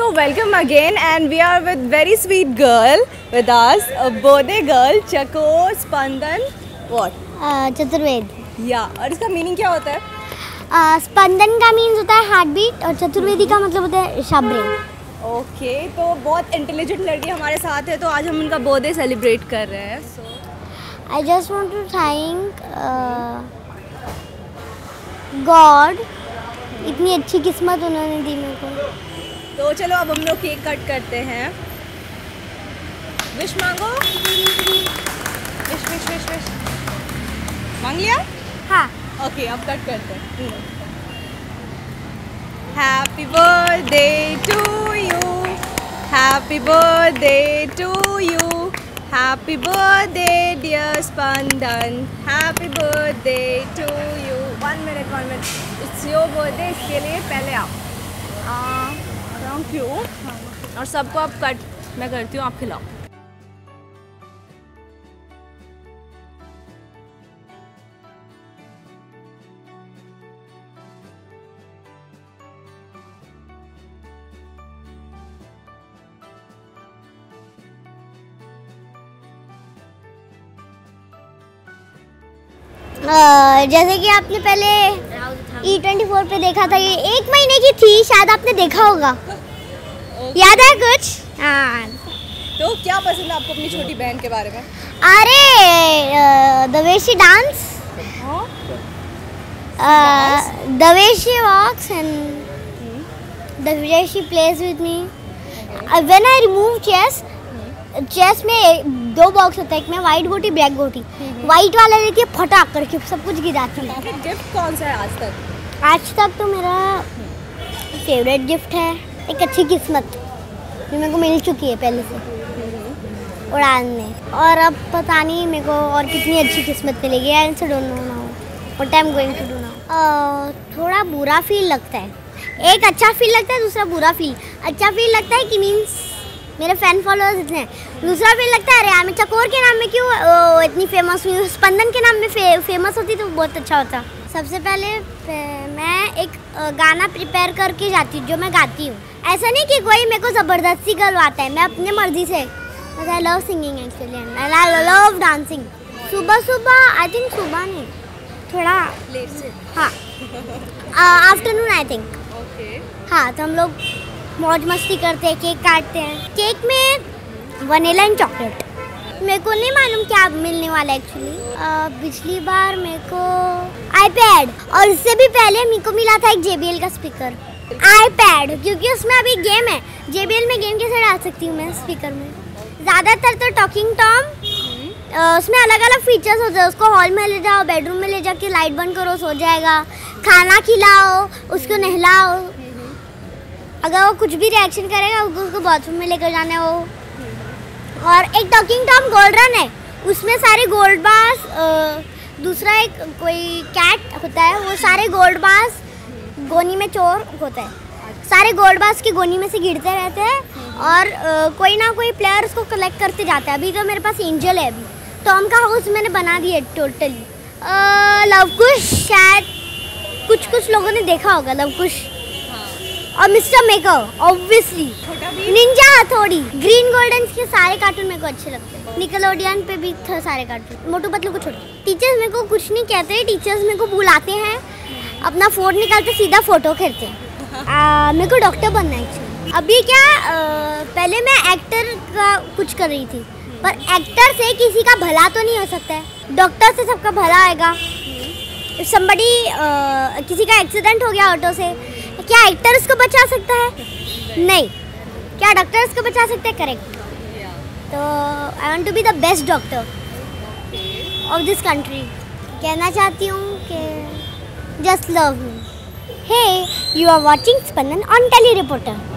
So welcome again and we are with very sweet girl with us, a birthday girl, Chako Spandan. What? चतुर्वेद या और इसका meaning क्या होता है uh, स्पंदन का मीन्स होता है हार्ट बीट और चतुर्वेदी का मतलब होता है शब्रे ओके तो बहुत इंटेलिजेंट लड़की हमारे साथ है तो आज हम उनका बर्थडे सेलिब्रेट कर रहे हैं so I just want to thank God इतनी अच्छी किस्मत उन्होंने दी मेरे को तो चलो अब हम लोग केक कट करते हैं। विश मांगो। Wish wish wish wish. मांग लिया? हाँ। ओके अब कट करते हैं। Happy birthday to you happy birthday to you happy birthday dear Spandan happy birthday to you one minute one minute it's your birthday इसके लिए पहले आओ। थैंक यू और सबको आप कट, मैं करती हूँ, आप खिलाओ। जैसे कि आपने पहले ई ट्वेंटी फोर पे देखा था, ये एक महीने की थी, शायद आपने देखा होगा। याद है कुछ? हाँ। तो क्या पसंद है आपको अपनी छोटी बहन के बारे में? अरे the way she dance the way she walks and the way she plays with me when I remove chess chess में दो बॉक्स होता है एक में वाइट गोटी ब्लैक गोटी। वाइट वाला लेती है फटाक करके सब कुछ गिराती है। गिफ्ट कौन सा है आज तक? आज तक तो मेरा फेवरेट गिफ्ट है। एक अच्छी किस्मत। जो मेरे को मिल चुकी है पहले से। उड़ान में। और अब पता नहीं मेरे को और कितनी अच्छी किस्मत मिलेगी। I say don't know now what I am going to do now थोड़ा बुरा फील लगता है। एक अच्छा फील लगता है दूसरा बुरा फील अच्छा फील लगता है कि मीन्स मेरे फ़ैन फॉलोअर्स इतने हैं। दूसरा फील लगता है अरे मैं चकोर के नाम में क्यों ओ, इतनी फ़ेमस हुई? स्पंदन के नाम में फे, फ़ेमस होती तो बहुत अच्छा होता। सबसे पहले मैं एक गाना प्रिपेयर करके जाती हूँ जो मैं गाती हूँ। ऐसा नहीं कि कोई मेरे को ज़बरदस्ती करवाता है मैं अपने मर्ज़ी से। I love singing actually I love dancing सुबह सुबह आई थिंक सुबह नहीं थोड़ा लेट से। हाँ। आफ्टरनून आई थिंक हाँ तो हम लोग मौज मस्ती करते हैं केक काटते हैं। केक में वनीला एंड चॉकलेट मेरे को नहीं मालूम क्या मिलने वाला एक्चुअली पिछली बार मेरे को आईपैड और इससे भी पहले मेरे को मिला था एक JBL का स्पीकर आईपैड क्योंकि उसमें अभी गेम है। JBL में गेम कैसे डाल सकती हूँ मैं स्पीकर में? ज़्यादातर तो टॉकिंग टॉम उसमें अलग अलग फीचर्स होते हैं। उसको हॉल में ले जाओ बेडरूम में ले जाके लाइट बंद करो, सो जाएगा। खाना खिलाओ, उसको नहलाओ। अगर वो कुछ भी रिएक्शन करेगा उसको बाथरूम में लेकर जाना है वो। और एक टॉकिंग टॉम गोल्ड रन है। उसमें सारे गोल्ड बास दूसरा एक कोई कैट होता है, वो सारे गोल्ड बास गोनी में चोर होता है। सारे गोल्ड बास की गोनी में से गिरते रहते हैं और आ, कोई ना कोई प्लेयर उसको कलेक्ट करते जाता है। अभी तो मेरे पास एंजल है अभी। टॉम का हाउस मैंने बना दिया टोटली लव कुश शायद कुछ कुछ लोगों ने देखा होगा लव कुश और Mister Maker obviously ninja Hattori. Green Golden के सारे कार्टून मेरे को अच्छे लगते हैं। निकलोडियन पे भी थे सारे कार्टून मोटू पतलू को छोड़। टीचर्स मेरे को कुछ नहीं कहते टीचर्स मेरे को बुलाते हैं। अपना फ़ोन निकालते सीधा फ़ोटो खेलते मेरे को डॉक्टर बनना है अभी क्या आ, पहले मैं एक्टर का कुछ कर रही थी पर एक्टर से किसी का भला तो नहीं हो सकता है। डॉक्टर से सबका भला आएगा। समबड़ी किसी का एक्सीडेंट हो गया ऑटो से क्या एक्टर उसको बचा सकता है? नहीं। क्या डॉक्टर उसको बचा सकते हैं? करेक्ट तो I want to be the best doctor of this country कहना चाहती हूँ कि Just love me. Hey, you are watching Spandan on Telereporter.